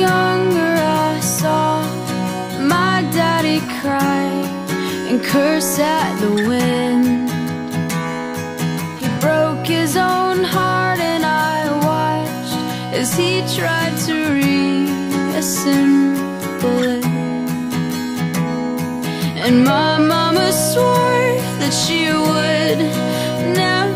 younger, I saw my daddy cry and curse at the wind. He broke his own heart, and I watched as he tried to reassemble it. And my mama swore that she would never.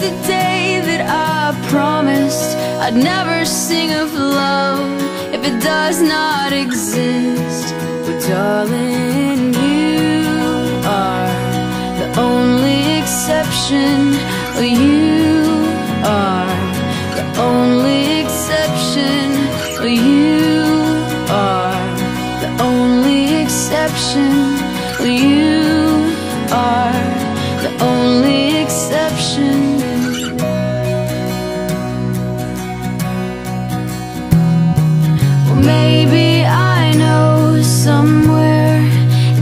The day that I promised I'd never sing of love if it does not exist. But darling, you are the only exception. You are the only exception. You are the only exception. You maybe I know somewhere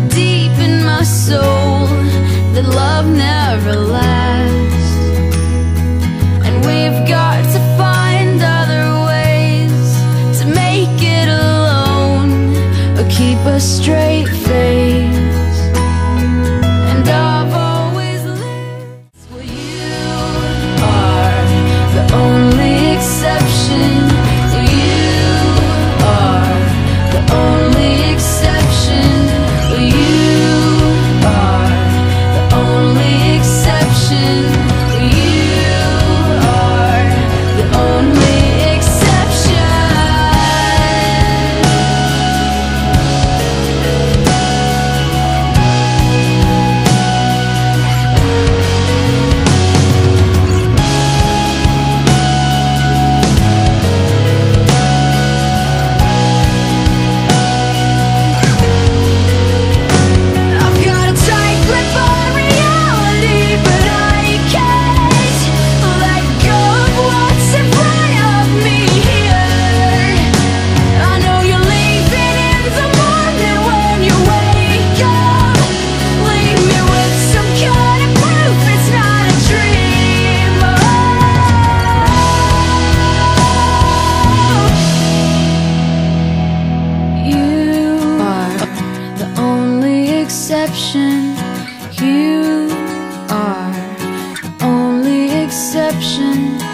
deep in my soul that love never lasts. You